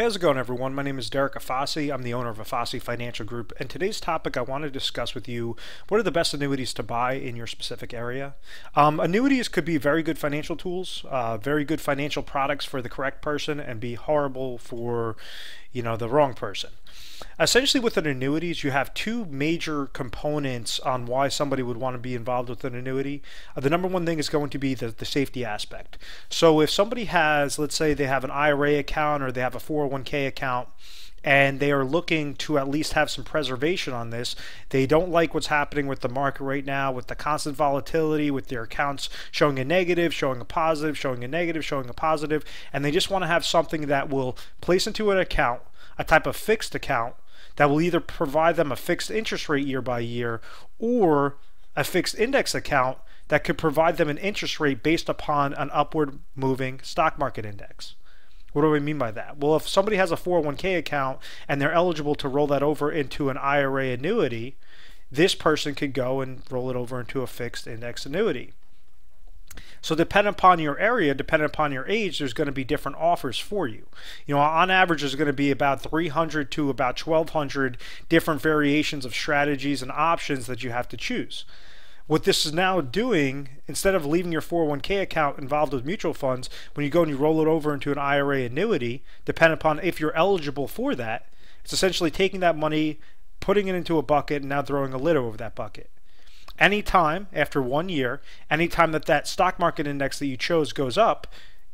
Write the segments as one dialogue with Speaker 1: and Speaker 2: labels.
Speaker 1: How's it going, everyone? My name is Derek Afasi. I'm the owner of Afasi Financial Group, and today's topic I want to discuss with you what are the best annuities to buy in your specific area. Um, annuities could be very good financial tools, uh, very good financial products for the correct person, and be horrible for, you know, the wrong person. Essentially, with an annuities, you have two major components on why somebody would want to be involved with an annuity. Uh, the number one thing is going to be the, the safety aspect. So, if somebody has, let's say, they have an IRA account or they have a 401k account, and they are looking to at least have some preservation on this. They don't like what's happening with the market right now, with the constant volatility, with their accounts showing a negative, showing a positive, showing a negative, showing a positive, and they just want to have something that will place into an account a type of fixed account that will either provide them a fixed interest rate year by year or a fixed index account that could provide them an interest rate based upon an upward moving stock market index. What do I mean by that? Well, if somebody has a 401k account and they're eligible to roll that over into an IRA annuity, this person could go and roll it over into a fixed index annuity. So depending upon your area, depending upon your age, there's going to be different offers for you. You know, on average, there's going to be about 300 to about 1,200 different variations of strategies and options that you have to choose. What this is now doing, instead of leaving your 401k account involved with mutual funds, when you go and you roll it over into an IRA annuity, depending upon if you're eligible for that, it's essentially taking that money, putting it into a bucket, and now throwing a lid over that bucket anytime after one year, anytime that that stock market index that you chose goes up,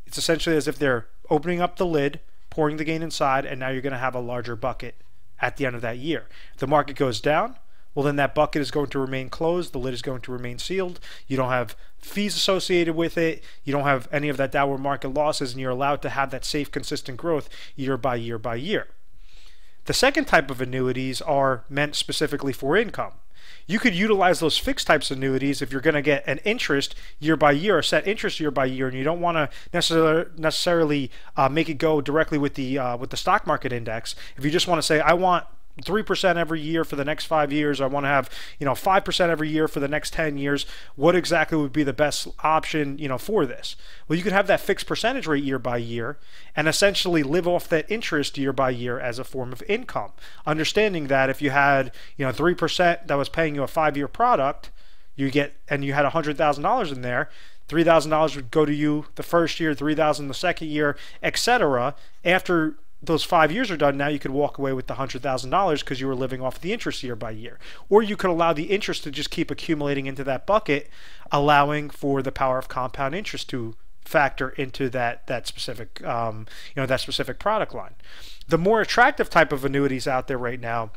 Speaker 1: it's essentially as if they're opening up the lid, pouring the gain inside, and now you're going to have a larger bucket at the end of that year. If the market goes down, well, then that bucket is going to remain closed. The lid is going to remain sealed. You don't have fees associated with it. You don't have any of that downward market losses, and you're allowed to have that safe, consistent growth year by year by year. The second type of annuities are meant specifically for income. You could utilize those fixed types of annuities if you're going to get an interest year by year, a set interest year by year, and you don't want to necessarily necessarily uh, make it go directly with the uh, with the stock market index. If you just want to say, I want 3% every year for the next five years. I want to have, you know, 5% every year for the next 10 years. What exactly would be the best option, you know, for this? Well, you could have that fixed percentage rate year by year and essentially live off that interest year by year as a form of income. Understanding that if you had, you know, 3% that was paying you a five year product, you get, and you had $100,000 in there, $3,000 would go to you the first year, 3000 the second year, etc. After those five years are done, now you could walk away with the hundred thousand dollars because you were living off the interest year by year, or you could allow the interest to just keep accumulating into that bucket, allowing for the power of compound interest to factor into that that specific um, you know that specific product line. The more attractive type of annuities out there right now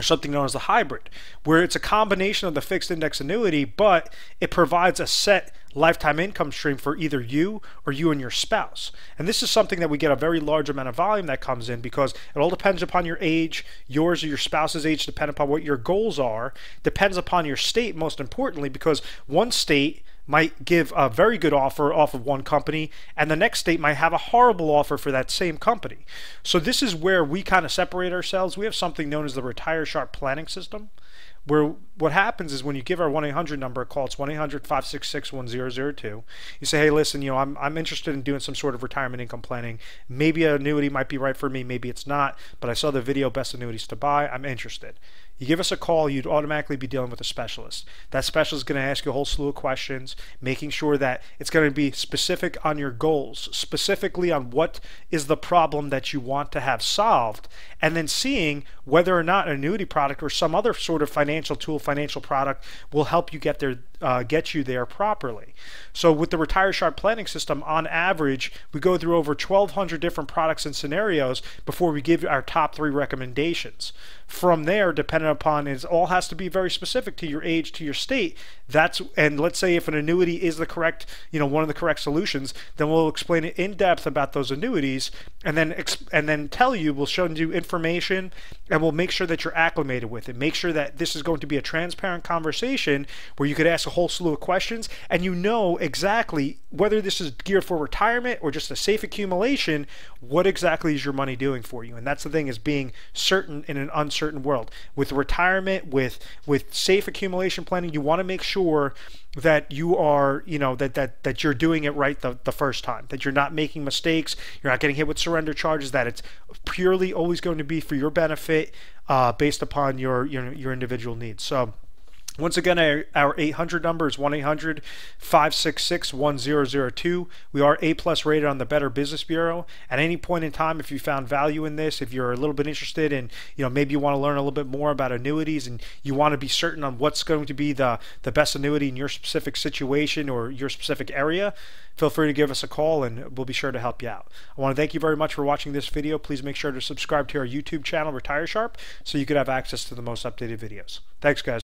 Speaker 1: something known as a hybrid, where it's a combination of the fixed index annuity, but it provides a set lifetime income stream for either you or you and your spouse. And this is something that we get a very large amount of volume that comes in because it all depends upon your age, yours or your spouse's age, depend upon what your goals are, depends upon your state, most importantly, because one state might give a very good offer off of one company and the next state might have a horrible offer for that same company. So this is where we kind of separate ourselves. We have something known as the retire sharp planning system where what happens is when you give our 1-800 number a call, it's 1-800-566-1002. You say, hey, listen, you know, I'm, I'm interested in doing some sort of retirement income planning. Maybe an annuity might be right for me, maybe it's not, but I saw the video best annuities to buy. I'm interested. You give us a call, you'd automatically be dealing with a specialist. That specialist is going to ask you a whole slew of questions, making sure that it's going to be specific on your goals, specifically on what is the problem that you want to have solved, and then seeing whether or not an annuity product or some other sort of financial tool, financial product will help you get there, uh, get you there properly. So with the Retire Sharp planning system, on average, we go through over 1,200 different products and scenarios before we give you our top three recommendations. From there, depending upon is all has to be very specific to your age, to your state. That's and let's say if an annuity is the correct, you know, one of the correct solutions, then we'll explain it in depth about those annuities, and then and then tell you, we'll show you information, and we'll make sure that you're acclimated with it. Make sure that this is going to be a transparent conversation where you could ask a whole slew of questions, and you know exactly whether this is geared for retirement or just a safe accumulation. What exactly is your money doing for you? And that's the thing is being certain in an uncertain world with retirement, with with safe accumulation planning. You want to make sure that you are, you know, that that that you're doing it right the, the first time, that you're not making mistakes, you're not getting hit with surrender charges, that it's purely always going to be for your benefit uh, based upon your, your your individual needs. So once again, our, our 800 number is 1-800-566-1002. We are A-plus rated on the Better Business Bureau. At any point in time, if you found value in this, if you're a little bit interested in, you know, maybe you want to learn a little bit more about annuities and you want to be certain on what's going to be the, the best annuity in your specific situation or your specific area, feel free to give us a call and we'll be sure to help you out. I want to thank you very much for watching this video. Please make sure to subscribe to our YouTube channel, Retire Sharp, so you could have access to the most updated videos. Thanks, guys.